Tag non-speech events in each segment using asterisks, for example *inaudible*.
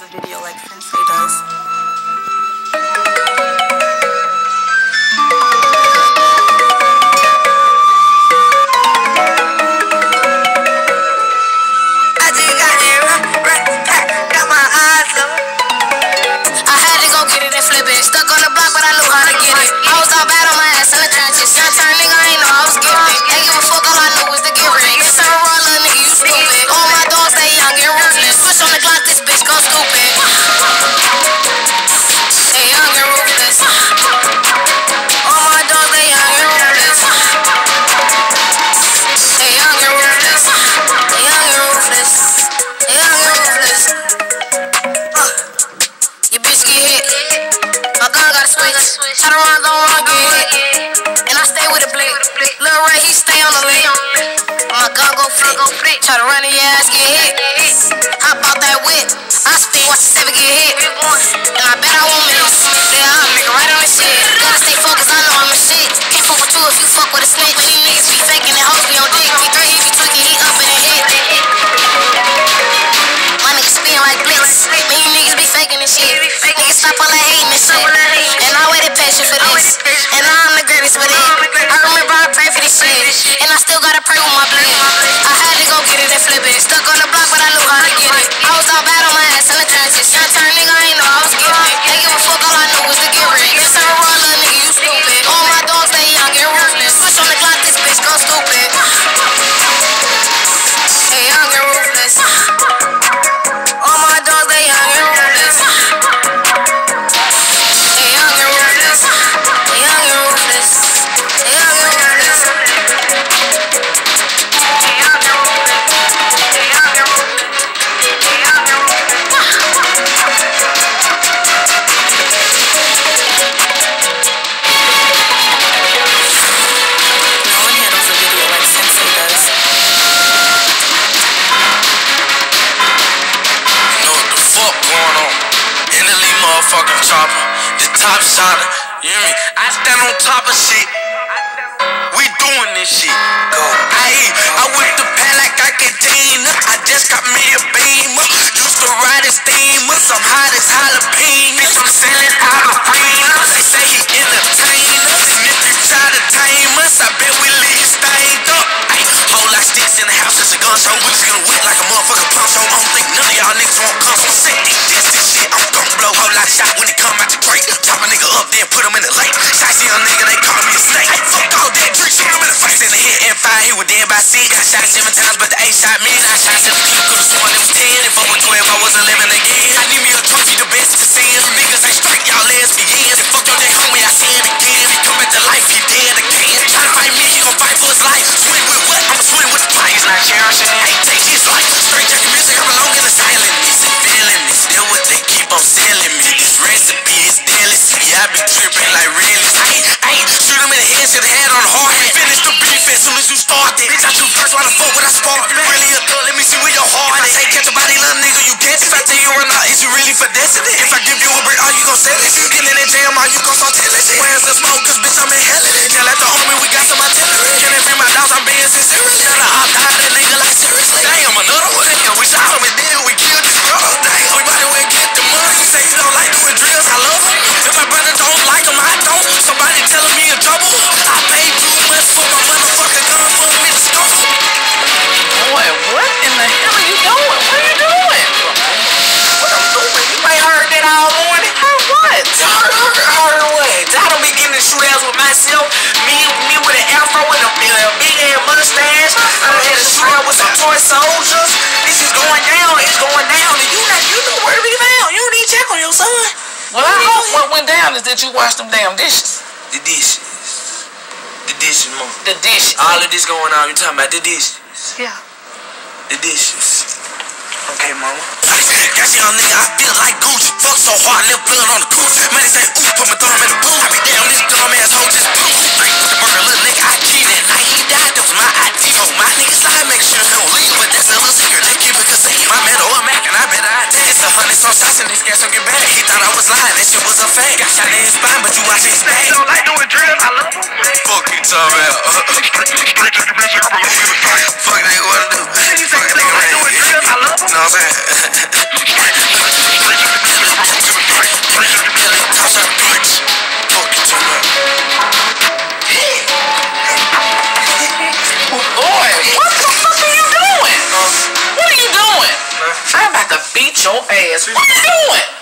the video like Prince does. way he stay on the lead. My gun go flip. go flick. Try to run your ass, get hit. Hop out that whip. I speed, watch the seven get hit. And I bet I won't miss. Yeah, I'll make it right on the shit. Gotta stay focused, I know I'm a shit. Can't fuck with you if you fuck with a snake. chopper, the top shotter. You hear me? I stand on top of shit. We doing this shit. Go. I. I whip the pad like I can container. I just got me a beamer. Used to ride a steamer. I'm hot as jalapeno. I'm selling jalapenos. They say he entertain us. And if you try to tame us, I bet we leave you stained up. Ay, whole lot sticks in the house. It's a gun show. We just gonna whip like a motherfucker punch. I don't think none of y'all niggas won't come from safety. This shit. I'm gon' blow whole lot of shot when it come out the crate. Top a nigga up, then put him in the lake. Shot see a nigga, they call me a snake. Hey, fuck all that drink, shoot him in the face. In the head and fire, he was dead by six. Got shot seven times, but the eight shot me. I shot seven people, could've sworn it was ten. If I was twelve, I was eleven again. I knew times did you wash them damn dishes? The dishes. The dishes, mom. The dishes. All of this going on, you talking about the dishes? Yeah. The dishes. Okay, mama. Got nigga, I feel like Gucci. Fuck so hard, little blood on the. Man, they say, ooh, put my thumb in the boot. I be down this dumb ass hoe, just. Like, the burger, was lying, that shit was a fake. Got shot in his spine, but you watch his snake. Don't like doing drill, I love him. Fuck you, talking about. Straight to the I'm gonna. Fuck nigga, what I do? I love him. No, I'm. Beat your ass. What are you doing?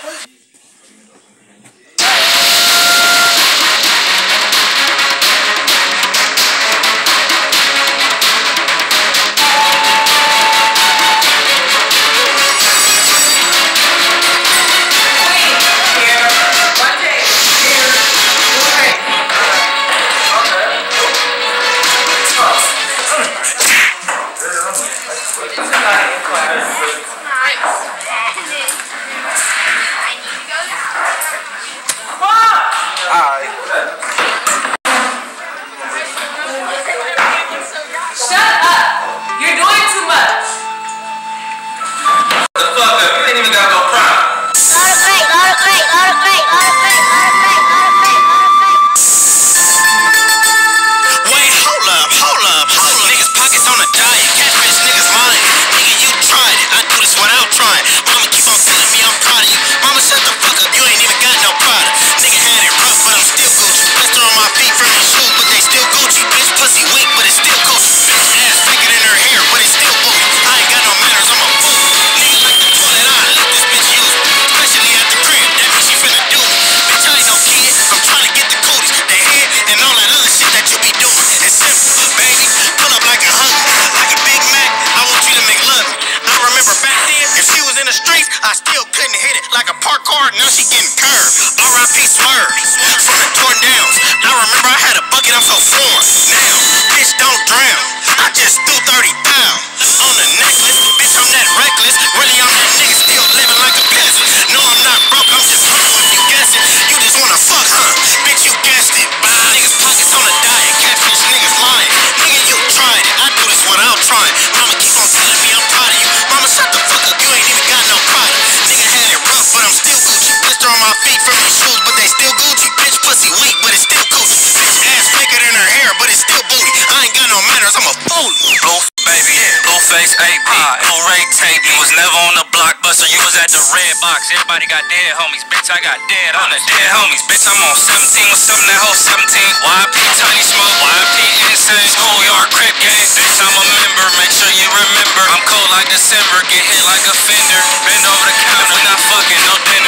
face AP. Blu-ray tape. Ah, you was never on the blockbuster, you was at the red box. Everybody got dead homies, bitch. I got dead on the dead homies, bitch. I'm on 17 with something that whole 17. YP Tiny Smoke, YP Insane, Schoolyard Crip Gang. Bitch, I'm a member, make sure you remember. I'm cold like December, get hit like a fender. Bend over the counter, we not fucking no dead.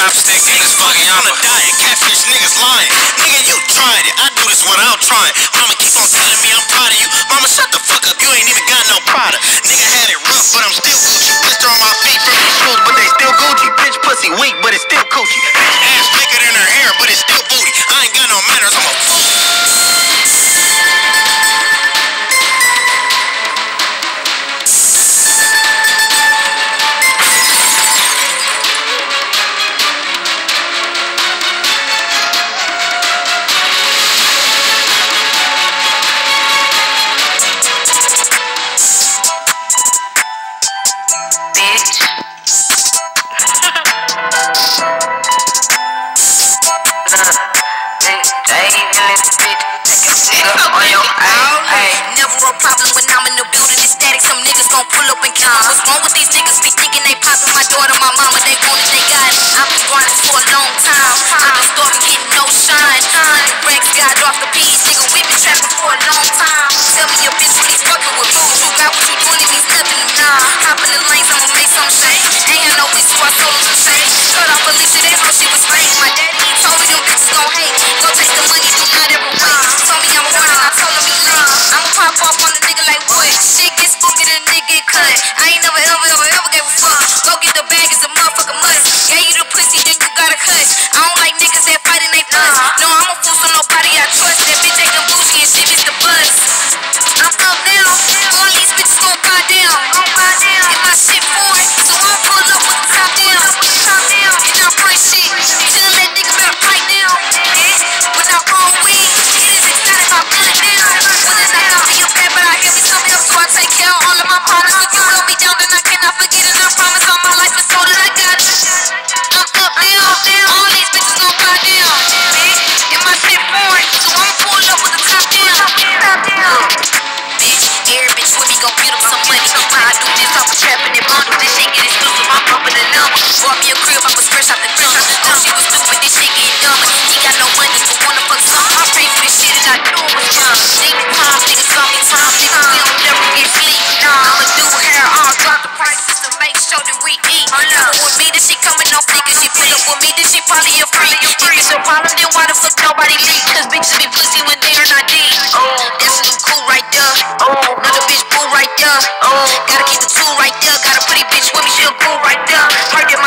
chopstick in this fucking I'm a diet, catfish niggas lying. Nigga, you tried it. I do this without trying. Mama keep on telling me I'm proud of you. Mama, shut the fuck up. You ain't even got no product. Nigga had it rough, but I'm still. What's wrong with these niggas? Be thinking they poppin'. my daughter, my mama. They want it, they got it. I've been grinding for a long time.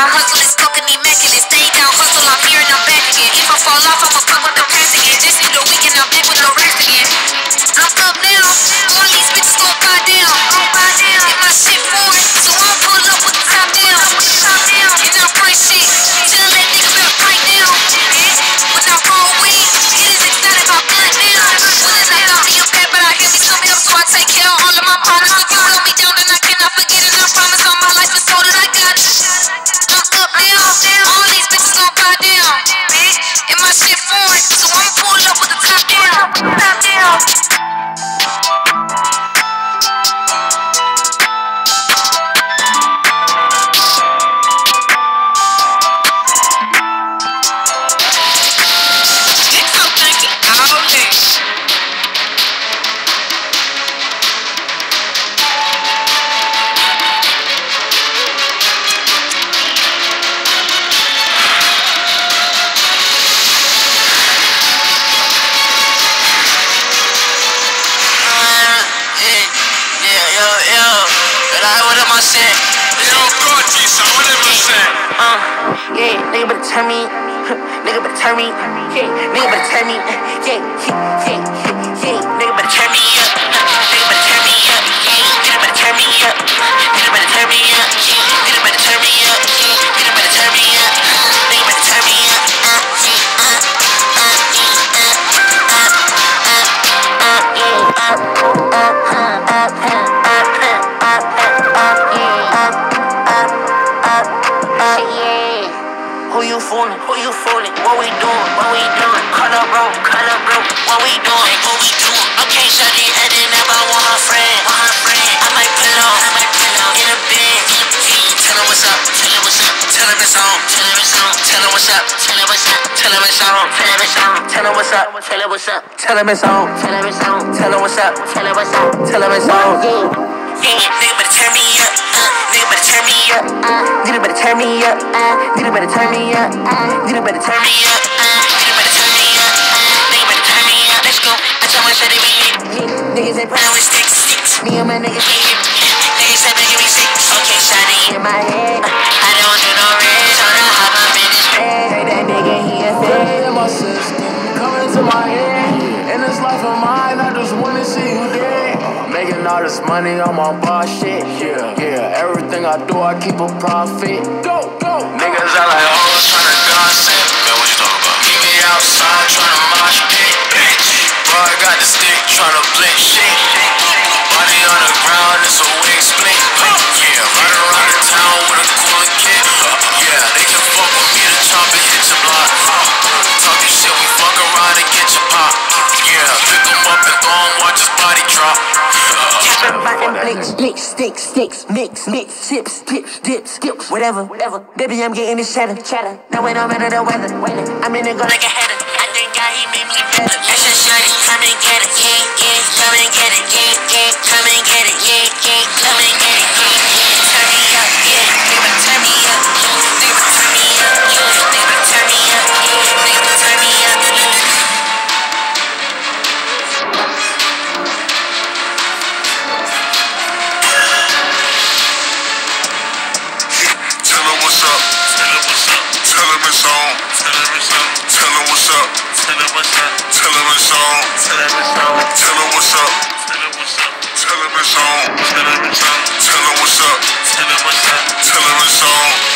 My hustle is better turn me, *laughs* nigga better turn me, yeah, nigga better turn me, yeah, yeah, yeah, shawty heading up. I want her friend. Want her friend. I might pull up. I might pull up in a bed. Tell her what's up. Tell her what's up. Tell her it's on. Tell her it's on. Tell her what's up. Tell her what's up. Tell her it's on. Tell her it's on. Tell her what's up. Tell her what's up. Tell her it's on. Tell her it's on. Tell her what's up. Tell her what's up. Tell her it's on. Yeah, nigga better turn me up. Uh, nigga better turn me up. Uh, nigga better turn me up. Uh, nigga better turn me up. Uh, nigga better turn me up. Uh, on my boss shit. Yeah, yeah. Everything I do, I keep a profit. Button blinks, blinks, sticks, sticks, mix, mix, sips, dips, dips, dips, whatever, whatever. Baby, I'm getting this cheddar, cheddar. Now it don't matter the weather, weather. I'm in the go like a header. I think God, he made me better. That's a shorty, come and get it, yeah, yeah. Come and get it, yeah, yeah. Come and get it, yeah, yeah. Come and get it, yeah, yeah. Tell him what's up. Tell him what's on. Tell him it's on. Tell him what's up. Tell him what's up. Tell him what's on. Tell him it's on. Tell him what's up. Tell him what's up. Tell him it's on.